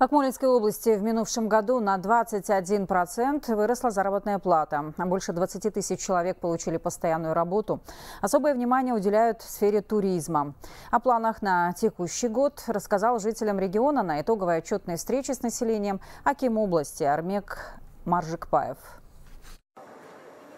В Акмолинской области в минувшем году на 21% выросла заработная плата. Больше 20 тысяч человек получили постоянную работу. Особое внимание уделяют сфере туризма. О планах на текущий год рассказал жителям региона на итоговой отчетной встрече с населением Аким области Армек Маржикпаев.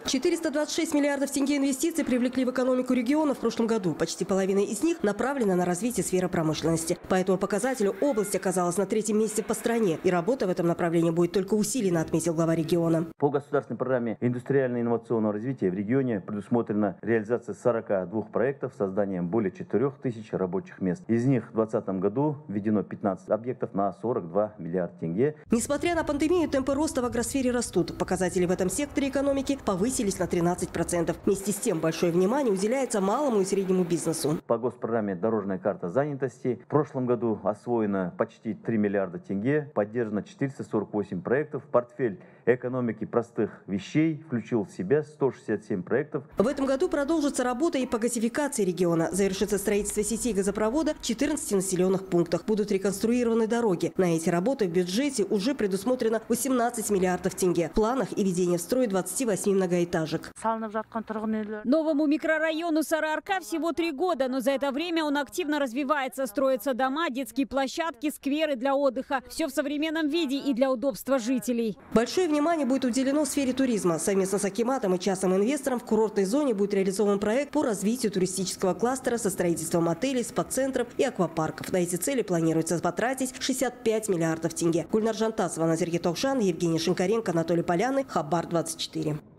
426 миллиардов тенге инвестиций привлекли в экономику региона в прошлом году. Почти половина из них направлена на развитие сферы промышленности. По этому показателю область оказалась на третьем месте по стране. И работа в этом направлении будет только усилена, отметил глава региона. По государственной программе индустриально-инновационного развития в регионе предусмотрена реализация 42 проектов с созданием более 4 тысяч рабочих мест. Из них в 2020 году введено 15 объектов на 42 миллиарда тенге. Несмотря на пандемию, темпы роста в агросфере растут. Показатели в этом секторе экономики повысились повысились на 13%. Вместе с тем большое внимание уделяется малому и среднему бизнесу. По госпрограмме «Дорожная карта занятости» в прошлом году освоено почти 3 миллиарда тенге, поддержано 448 проектов. Портфель экономики простых вещей включил в себя 167 проектов. В этом году продолжится работа и по газификации региона. Завершится строительство сетей газопровода в 14 населенных пунктах. Будут реконструированы дороги. На эти работы в бюджете уже предусмотрено 18 миллиардов тенге. В планах и ведение в строй 28 многоэтажек многоэтажек. Новому микрорайону Сараарка всего три года, но за это время он активно развивается. Строятся дома, детские площадки, скверы для отдыха. Все в современном виде и для удобства жителей. Большое внимание будет уделено сфере туризма. Совместно с Акиматом и частным инвестором в курортной зоне будет реализован проект по развитию туристического кластера со строительством отелей, спа-центров и аквапарков. На эти цели планируется потратить 65 миллиардов тенге. Гульнар Жантасова, Назир Токшан, Евгений Шинкаренко, Анатолий Поляны, Хабар 24.